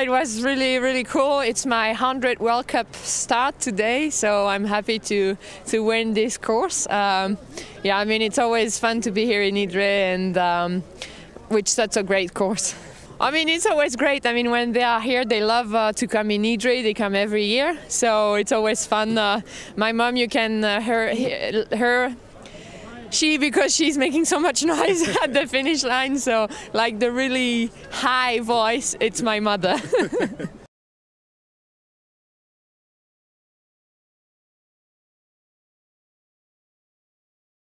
It was really, really cool. It's my 100th World Cup start today, so I'm happy to to win this course. Um, yeah, I mean it's always fun to be here in Idre and um, which such a great course. I mean it's always great. I mean when they are here, they love uh, to come in Idre. They come every year, so it's always fun. Uh, my mom, you can uh, her her she because she's making so much noise at the finish line. So like the really high voice it's my mother